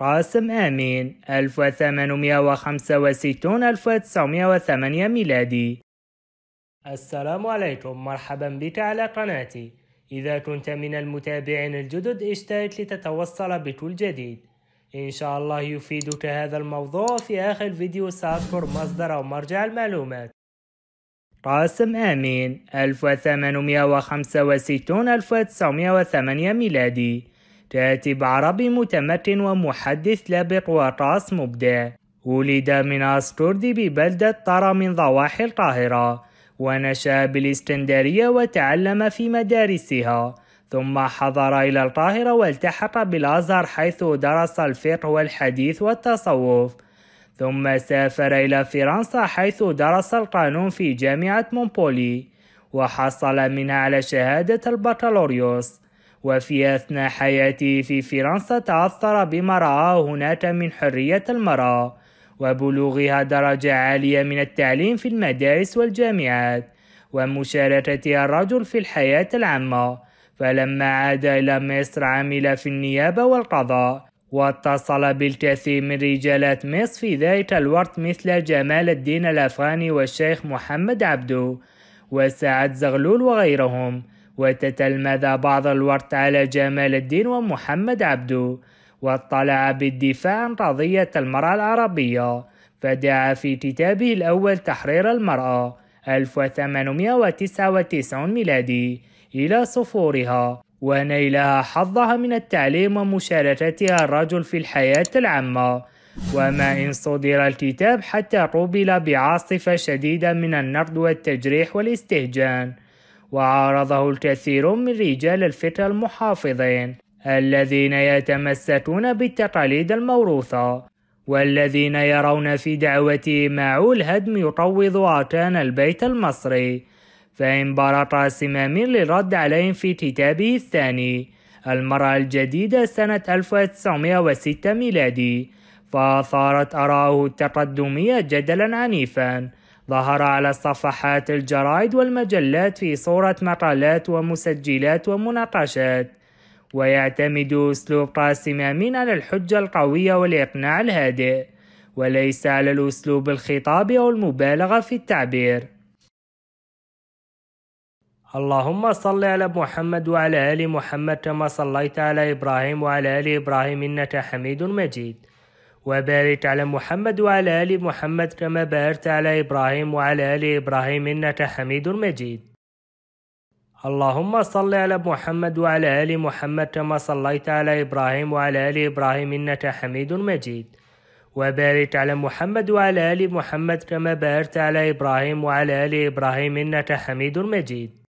قاسم آمين. 1865 1908 ميلادي. السلام عليكم. مرحبا بك على قناتي. إذا كنت من المتابعين الجدد اشترك لتتوصل بكل جديد إن شاء الله يفيدك هذا الموضوع. في آخر فيديو سأذكر مصدر أو مرجع المعلومات. قاسم آمين. 1865 1908 ميلادي. كاتب عربي متمكن ومحدث لابق وقاص مبدع. ولد من أسكورد ببلدة طرى من ضواحي القاهرة. ونشأ بالإسكندرية وتعلم في مدارسها. ثم حضر إلى القاهرة والتحق بالأزهر حيث درس الفقه والحديث والتصوف. ثم سافر إلى فرنسا حيث درس القانون في جامعة مونبولي. وحصل منها على شهادة البكالوريوس. وفي أثناء حياته في فرنسا تأثر بما رآه هناك من حرية المرأة وبلوغها درجة عالية من التعليم في المدارس والجامعات ومشاركة الرجل في الحياة العامة. فلما عاد إلى مصر عمل في النيابة والقضاء واتصل بالكثير من رجالات مصر في ذلك الوقت مثل جمال الدين الأفغاني والشيخ محمد عبدو وسعد زغلول وغيرهم. وتتلمذ بعض الوقت على جمال الدين ومحمد عبدو واطلع بالدفاع عن قضية المرأة العربية فدعا في كتابه الأول تحرير المرأة 1899 ميلادي إلى صفورها ونيلها حظها من التعليم ومشاركتها الرجل في الحياة العامة. وما إن صدر الكتاب حتى قوبل بعاصفة شديدة من النقد والتجريح والاستهجان. وعارضه الكثير من رجال الفكر المحافظين الذين يتمسكون بالتقاليد الموروثة والذين يرون في دعوته معول الهدم يطوض أركان البيت المصري فإن برق سمامين للرد عليهم في كتابه الثاني المرأة الجديدة سنة 1906 ميلادي فأثارت آراءه التقدمية جدلا عنيفا. ظهر على صفحات الجرائد والمجلات في صورة مقالات ومسجلات ومناقشات. ويعتمد أسلوب قاسم أمين على الحجة القوية والإقناع الهادئ وليس على الأسلوب الخطاب أو المبالغة في التعبير. اللهم صل على محمد وعلى آل محمد كما صليت على إبراهيم وعلى آل إبراهيم إنك حميد مجيد. وبارك على محمد وعلى آل محمد كما باركت على إبراهيم وعلى آل إبراهيم إنك حميد مجيد. اللهم صل على محمد وعلى آل محمد كما صليت على إبراهيم وعلى آل إبراهيم إنك حميد مجيد. وبارك على محمد وعلى آل محمد كما باركت على إبراهيم وعلى آل إبراهيم إنك حميد مجيد.